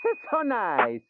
It's so nice.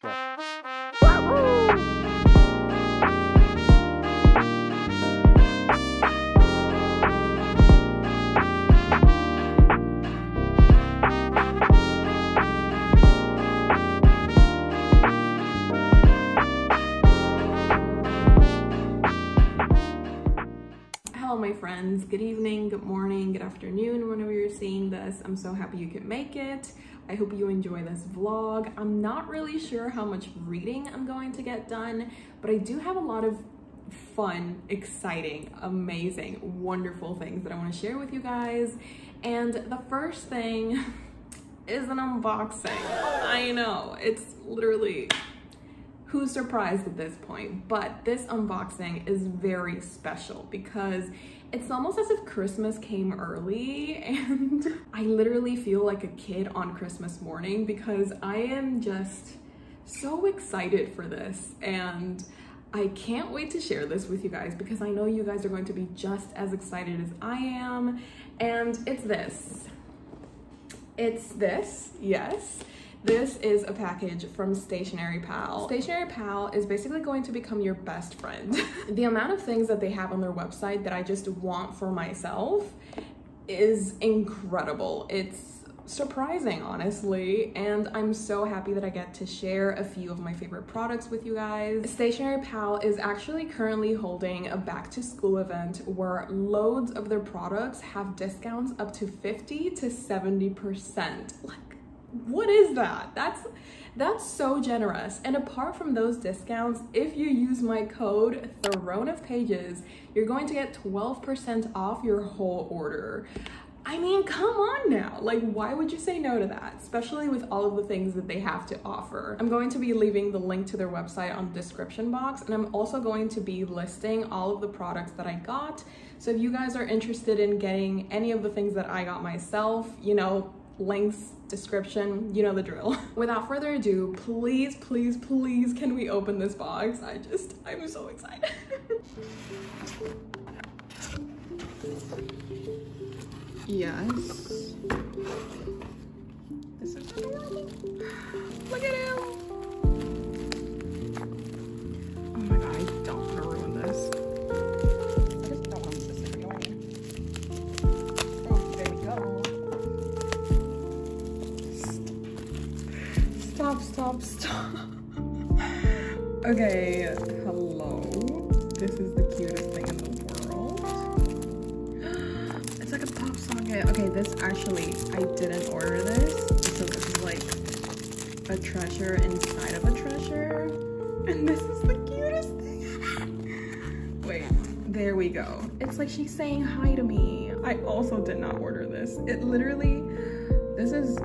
Hello, my friends. Good evening, good morning, good afternoon, whenever you're seeing this. I'm so happy you could make it. I hope you enjoy this vlog. I'm not really sure how much reading I'm going to get done, but I do have a lot of fun, exciting, amazing, wonderful things that I want to share with you guys. And the first thing is an unboxing. I know, it's literally who's surprised at this point, but this unboxing is very special because it's almost as if Christmas came early and I literally feel like a kid on Christmas morning because I am just so excited for this and I can't wait to share this with you guys because I know you guys are going to be just as excited as I am and it's this. It's this, yes. This is a package from Stationery Pal. Stationery Pal is basically going to become your best friend. the amount of things that they have on their website that I just want for myself is incredible. It's surprising, honestly, and I'm so happy that I get to share a few of my favorite products with you guys. Stationery Pal is actually currently holding a back to school event where loads of their products have discounts up to 50 to 70%. Like, what is that? That's that's so generous. And apart from those discounts, if you use my code Throne of Pages, you're going to get 12% off your whole order. I mean, come on now. Like, why would you say no to that? Especially with all of the things that they have to offer. I'm going to be leaving the link to their website on the description box, and I'm also going to be listing all of the products that I got. So if you guys are interested in getting any of the things that I got myself, you know, links, description, you know the drill. Without further ado, please, please, please, can we open this box? I just, I'm so excited. yes. This is Look at him. Oh my god, I don't want to ruin this. Stop, stop, stop. okay, hello. This is the cutest thing in the world. It's like a pop socket. Okay, this actually, I didn't order this. So this is like a treasure inside of a treasure. And this is the cutest thing. Wait, there we go. It's like she's saying hi to me. I also did not order this. It literally, this is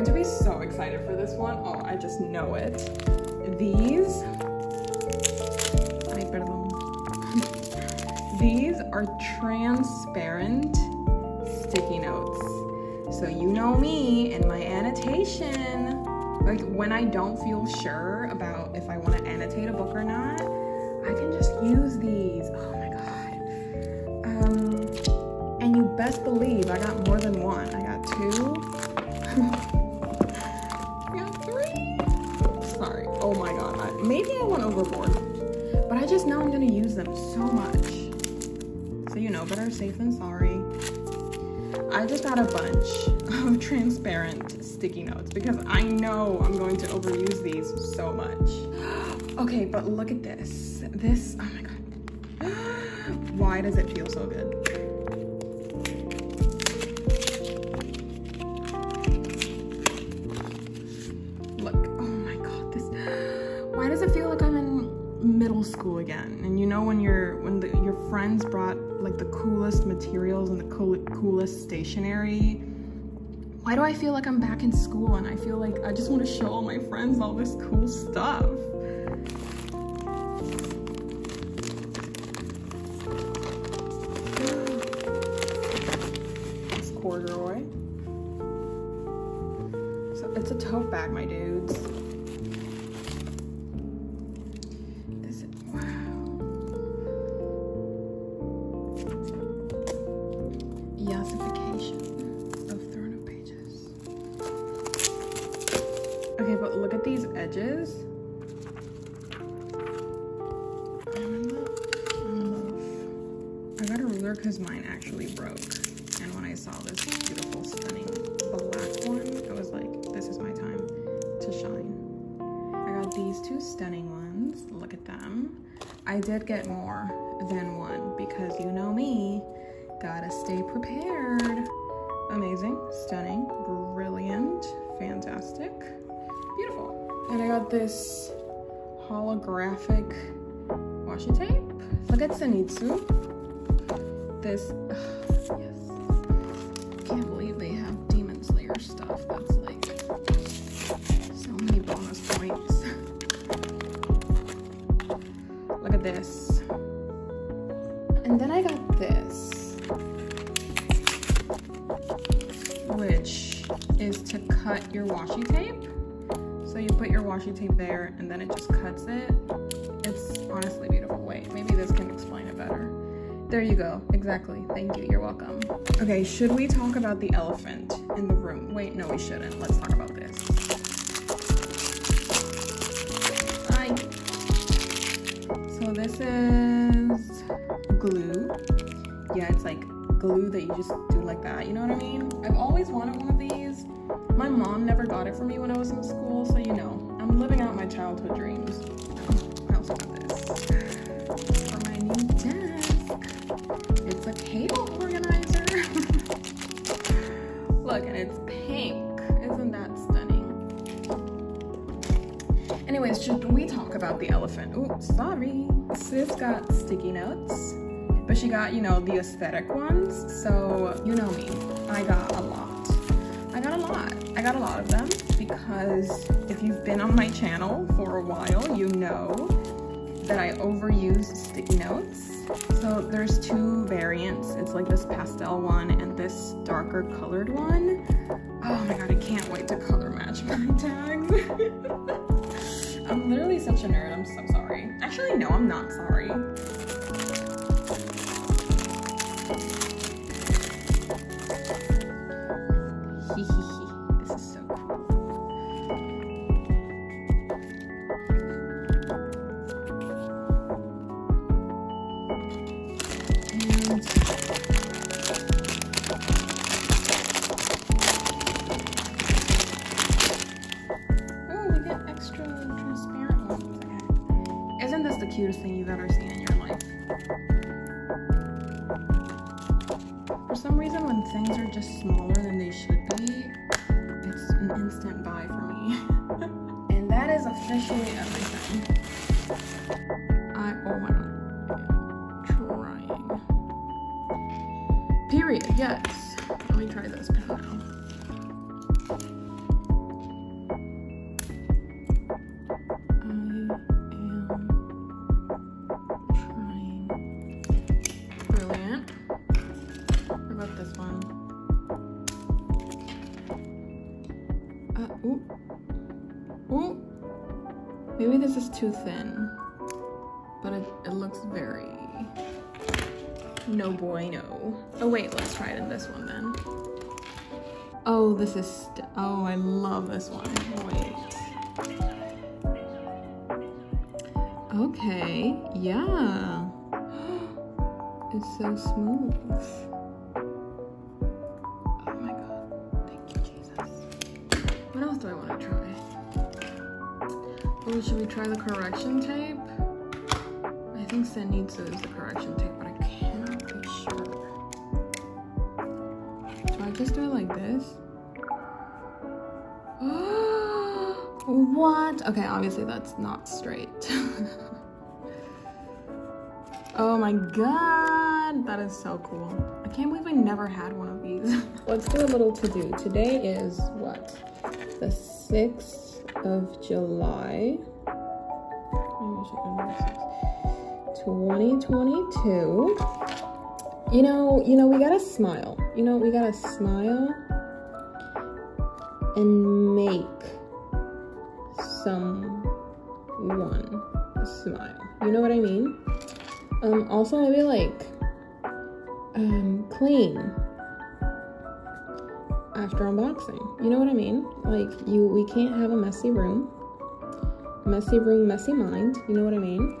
going to be so excited for this one. Oh, I just know it. These. These are transparent sticky notes. So you know me and my annotation. Like when I don't feel sure about if I want to annotate a book or not, I can just use these. Oh my god. Um, and you best believe I got more than one. I got two. Overboard, but I just know I'm gonna use them so much. So you know, better safe than sorry. I just got a bunch of transparent sticky notes because I know I'm going to overuse these so much. okay, but look at this. This, oh my God. Why does it feel so good? Coolest stationery. Why do I feel like I'm back in school and I feel like I just want to show all my friends all this cool stuff? It's corduroy. So it's a tote bag, my dudes. Holographic washi tape. Look at Zenitsu. This, yes. Can't believe they have Demon Slayer stuff. That's like so many bonus points. Look at this. And then I got this, which is to cut your washi tape. Put your washi tape there and then it just cuts it. It's honestly beautiful. Wait, maybe this can explain it better. There you go. Exactly. Thank you. You're welcome. Okay, should we talk about the elephant in the room? Wait, no, we shouldn't. Let's talk about this. Hi. So this is glue. Yeah, it's like glue that you just do like that. You know what I mean? I've always wanted one mom never got it for me when I was in school, so you know, I'm living out my childhood dreams. I also got this for my new desk. It's a cable organizer. Look, and it's pink. Isn't that stunning? Anyways, should we talk about the elephant? Oh, sorry. Sis got sticky notes, but she got, you know, the aesthetic ones. So, you know me, I got lot. I got a lot. I got a lot of them because if you've been on my channel for a while, you know that I overuse sticky notes. So there's two variants. It's like this pastel one and this darker colored one. Oh my god, I can't wait to color match my tags. I'm literally such a nerd, I'm so sorry. Actually, no, I'm not sorry. Maybe this is too thin, but it, it looks very no bueno. Oh wait, let's try it in this one then. Oh, this is, oh, I love this one. Wait. Okay, yeah. It's so smooth. Try the correction tape? I think Zenitsu is the correction tape, but I cannot be sure. Do I just do it like this? what? Okay, obviously that's not straight. oh my god, that is so cool. I can't believe I never had one of these. Let's do a little to-do. Today is what? The 6th of July. 2022. You know, you know, we gotta smile. You know, we gotta smile and make someone smile. You know what I mean? Um, also maybe like um, clean after unboxing. You know what I mean? Like you, we can't have a messy room. Messy room, messy mind. You know what I mean?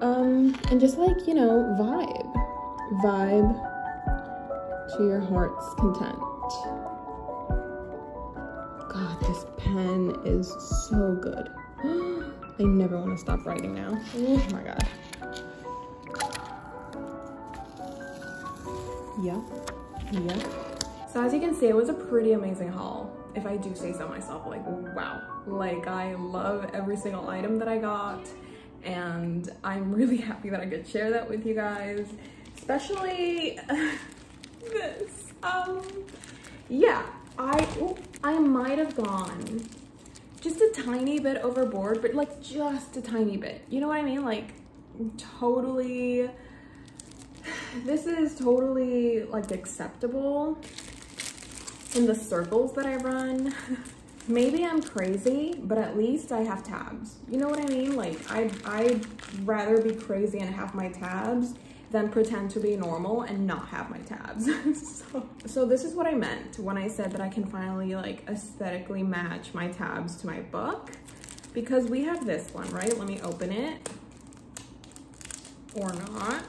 Um, and just like you know, vibe, vibe to your heart's content. God, this pen is so good. I never want to stop writing now. Oh my god. Yeah. Yeah. So as you can see, it was a pretty amazing haul. If I do say so myself, like, wow. Like, I love every single item that I got. And I'm really happy that I could share that with you guys. Especially this. Um, yeah, I, ooh, I might have gone just a tiny bit overboard, but like just a tiny bit. You know what I mean? Like totally, this is totally like acceptable in the circles that I run. Maybe I'm crazy, but at least I have tabs. You know what I mean? Like I, I'd rather be crazy and have my tabs than pretend to be normal and not have my tabs. so, so this is what I meant when I said that I can finally like aesthetically match my tabs to my book because we have this one, right? Let me open it or not.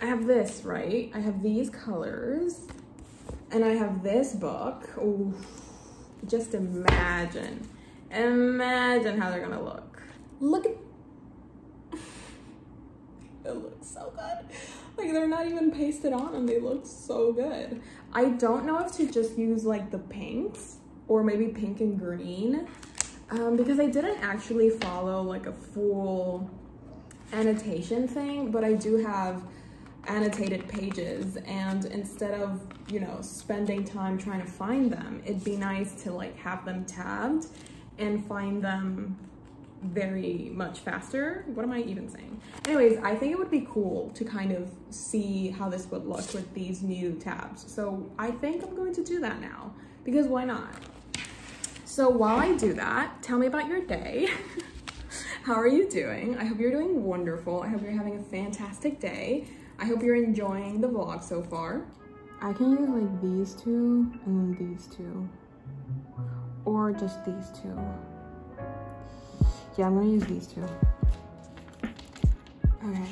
I have this, right? I have these colors and I have this book. Ooh, just imagine, imagine how they're gonna look. Look at, it looks so good. Like they're not even pasted on and they look so good. I don't know if to just use like the pinks or maybe pink and green um, because I didn't actually follow like a full annotation thing, but I do have annotated pages and instead of, you know, spending time trying to find them, it'd be nice to like have them tabbed and find them very much faster. What am I even saying? Anyways, I think it would be cool to kind of see how this would look with these new tabs. So I think I'm going to do that now because why not? So while I do that, tell me about your day. how are you doing? I hope you're doing wonderful. I hope you're having a fantastic day. I hope you're enjoying the vlog so far. I can use like these two and then these two or just these two. Yeah, I'm gonna use these two. Okay.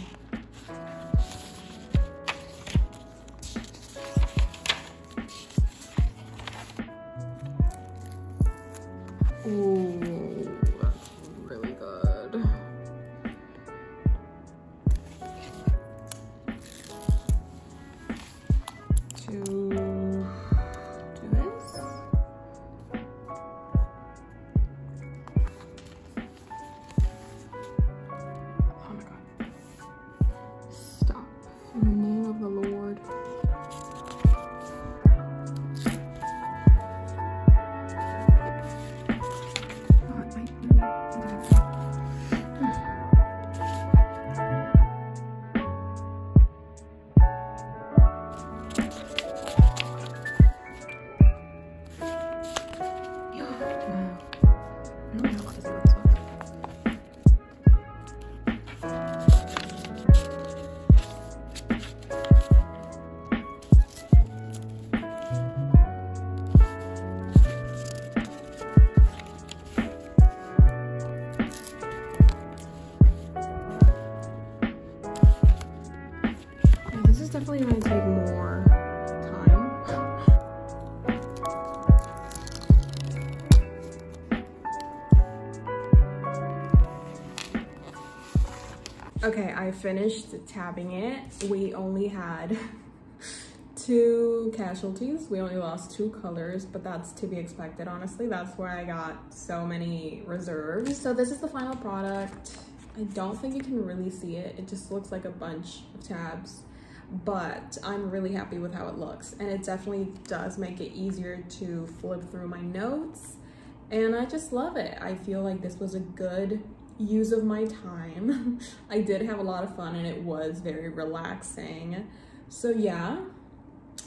Okay, I finished tabbing it. We only had two casualties. We only lost two colors, but that's to be expected, honestly. That's why I got so many reserves. So this is the final product. I don't think you can really see it. It just looks like a bunch of tabs, but I'm really happy with how it looks. And it definitely does make it easier to flip through my notes. And I just love it. I feel like this was a good use of my time. I did have a lot of fun and it was very relaxing. So yeah,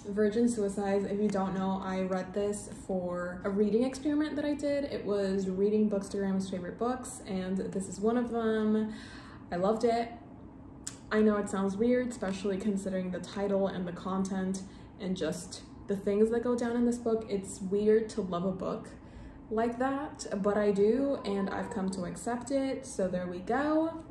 Virgin Suicides, if you don't know, I read this for a reading experiment that I did. It was reading Bookstagram's favorite books, and this is one of them. I loved it. I know it sounds weird, especially considering the title and the content and just the things that go down in this book. It's weird to love a book like that, but I do, and I've come to accept it, so there we go.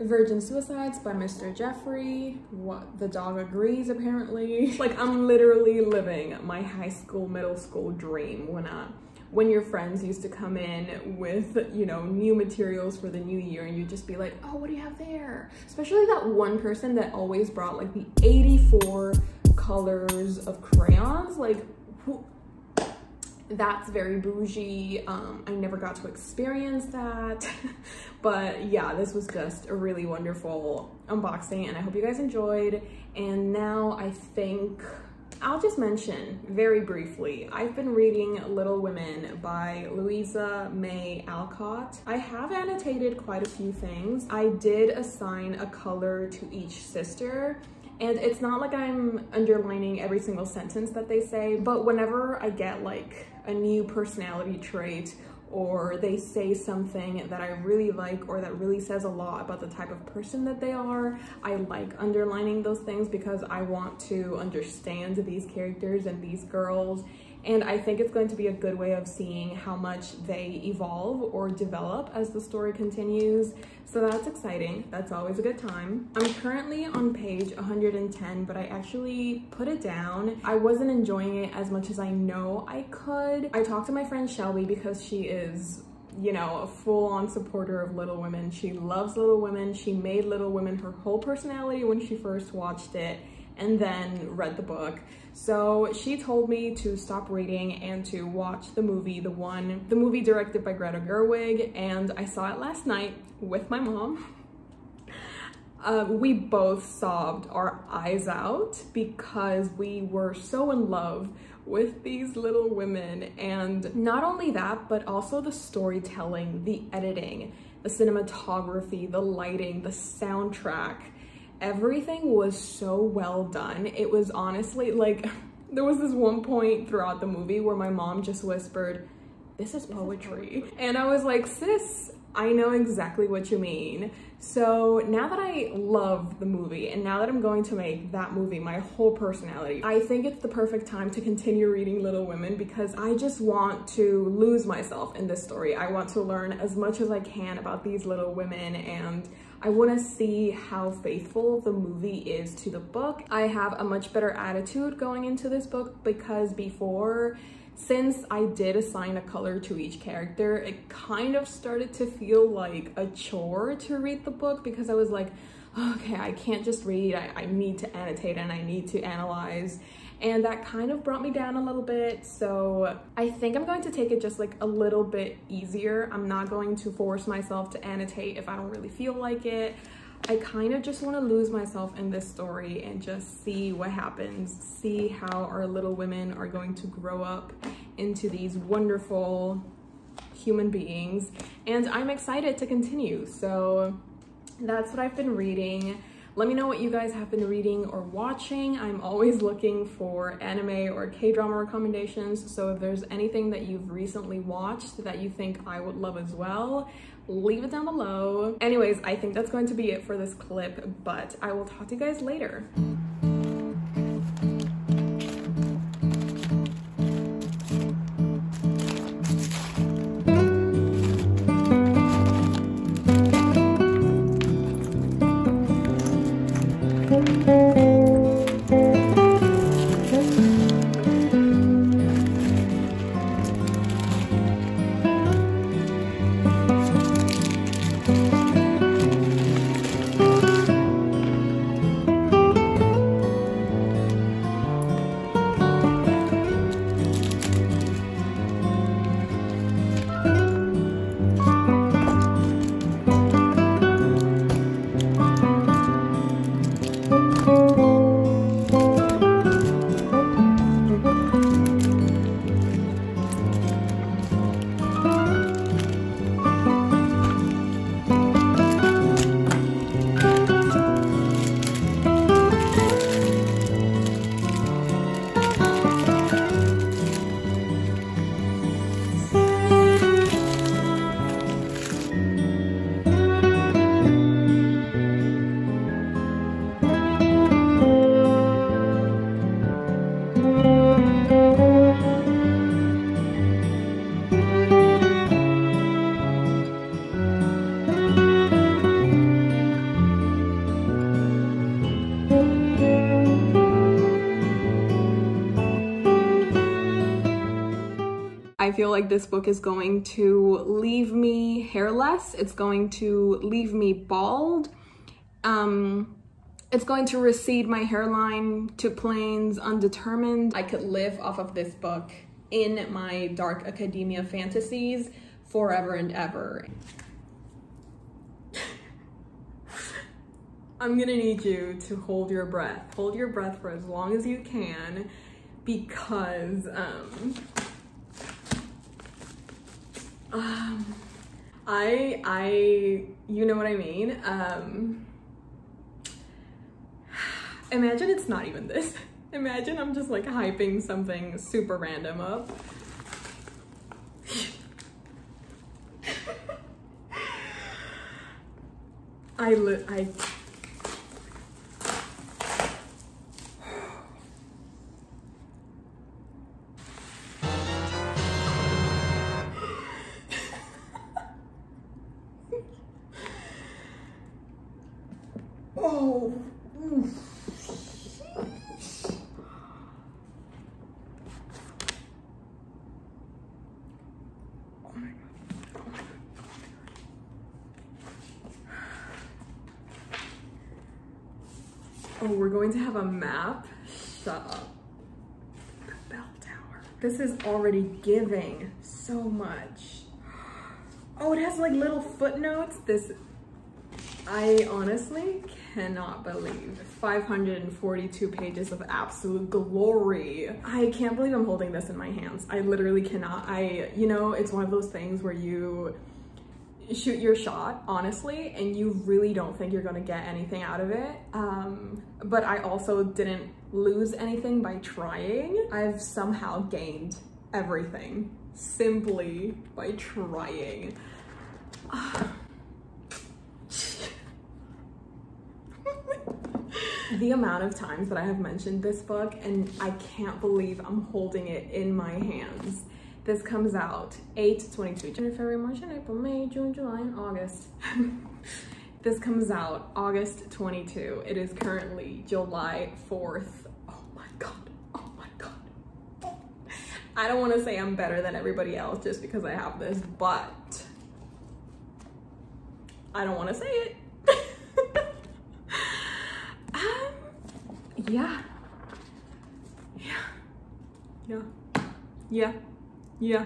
Virgin Suicides by Mr. Jeffrey. What the dog agrees apparently. like I'm literally living my high school, middle school dream when I when your friends used to come in with, you know, new materials for the new year and you'd just be like, oh, what do you have there? Especially that one person that always brought like the 84 colors of crayons. Like, who, that's very bougie. Um, I never got to experience that. but yeah, this was just a really wonderful unboxing and I hope you guys enjoyed. And now I think I'll just mention very briefly, I've been reading Little Women by Louisa May Alcott. I have annotated quite a few things. I did assign a color to each sister and it's not like I'm underlining every single sentence that they say, but whenever I get like a new personality trait or they say something that I really like or that really says a lot about the type of person that they are. I like underlining those things because I want to understand these characters and these girls and I think it's going to be a good way of seeing how much they evolve or develop as the story continues. So that's exciting. That's always a good time. I'm currently on page 110, but I actually put it down. I wasn't enjoying it as much as I know I could. I talked to my friend Shelby because she is you know, a full-on supporter of Little Women. She loves Little Women. She made Little Women her whole personality when she first watched it and then read the book. So she told me to stop reading and to watch the movie, the one, the movie directed by Greta Gerwig, and I saw it last night with my mom. Uh, we both sobbed our eyes out because we were so in love with these little women. And not only that, but also the storytelling, the editing, the cinematography, the lighting, the soundtrack everything was so well done. It was honestly like, there was this one point throughout the movie where my mom just whispered, this is poetry. And I was like, sis, I know exactly what you mean. So now that I love the movie and now that I'm going to make that movie my whole personality, I think it's the perfect time to continue reading Little Women because I just want to lose myself in this story. I want to learn as much as I can about these little women and I want to see how faithful the movie is to the book. I have a much better attitude going into this book because before since I did assign a color to each character, it kind of started to feel like a chore to read the book because I was like, okay, I can't just read, I, I need to annotate and I need to analyze and that kind of brought me down a little bit. So I think I'm going to take it just like a little bit easier. I'm not going to force myself to annotate if I don't really feel like it. I kind of just want to lose myself in this story and just see what happens, see how our little women are going to grow up into these wonderful human beings. And I'm excited to continue. So that's what I've been reading. Let me know what you guys have been reading or watching. I'm always looking for anime or K-drama recommendations, so if there's anything that you've recently watched that you think I would love as well, leave it down below. Anyways, I think that's going to be it for this clip, but I will talk to you guys later. This book is going to leave me hairless. It's going to leave me bald. Um, it's going to recede my hairline to planes undetermined. I could live off of this book in my dark academia fantasies forever and ever. I'm gonna need you to hold your breath. Hold your breath for as long as you can because um, um I I you know what I mean? Um imagine it's not even this. Imagine I'm just like hyping something super random up. I li I Oh, we're going to have a map. Shut up. The bell tower. This is already giving so much. Oh, it has like little footnotes. This, I honestly cannot believe 542 pages of absolute glory. I can't believe I'm holding this in my hands. I literally cannot. I, you know, it's one of those things where you shoot your shot, honestly, and you really don't think you're gonna get anything out of it. Um, but I also didn't lose anything by trying. I've somehow gained everything simply by trying. the amount of times that I have mentioned this book and I can't believe I'm holding it in my hands. This comes out 8 22 January, February, March, and April, May, June, July, and August. this comes out August 22. It is currently July 4th. Oh my God. Oh my God. I don't want to say I'm better than everybody else just because I have this, but I don't want to say it. um, yeah. Yeah. Yeah. Yeah. Yeah.